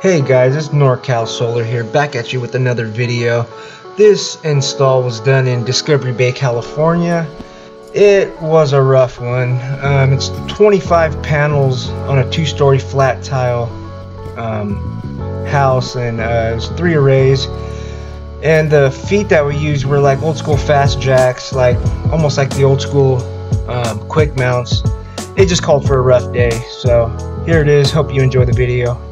Hey guys, it's NorCal Solar here, back at you with another video. This install was done in Discovery Bay, California. It was a rough one. Um, it's 25 panels on a two-story flat tile um, house, and uh, it's three arrays. And the feet that we used were like old school fast jacks, like almost like the old school um, quick mounts. It just called for a rough day, so here it is. Hope you enjoy the video,